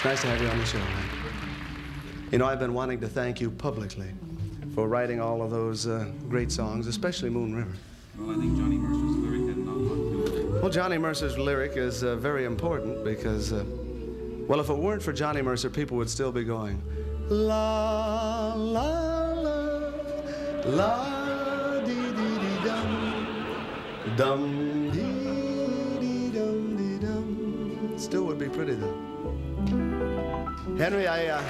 It's nice to have you on the show. You know, I've been wanting to thank you publicly for writing all of those uh, great songs, especially Moon River. Well, I think Johnny Mercer's lyric had an awful lot to do with it. Well, Johnny Mercer's lyric is uh, very important because, uh, well, if it weren't for Johnny Mercer, people would still be going, la, la, la, la, dee, dee, dee, dum, dum, dee, dee, dum, dee, dum. Still would be pretty, though. Henry, I, uh,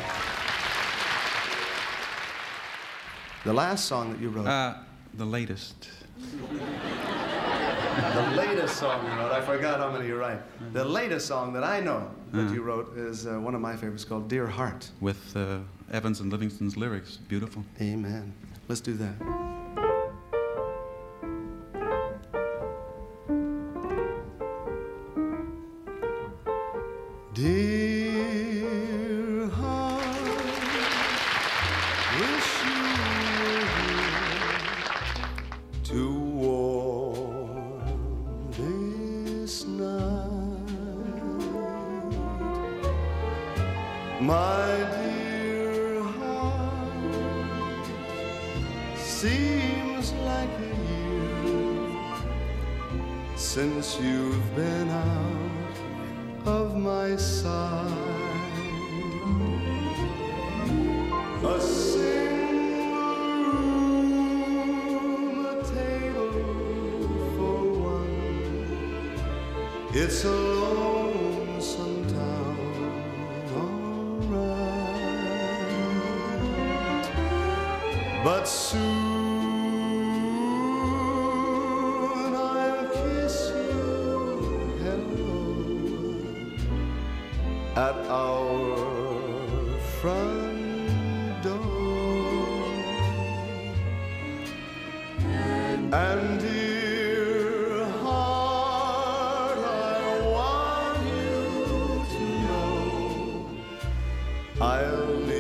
the last song that you wrote. Uh, the latest. The latest song you wrote, I forgot how many you write. The latest song that I know that you wrote is uh, one of my favorites called Dear Heart. With uh, Evans and Livingston's lyrics. Beautiful. Amen. Let's do that. Dear to warm this night. My dear heart, seems like a year since you've been out of my sight. A It's a lonesome town, alright. But soon I'll kiss you hello at our front door. And I'll be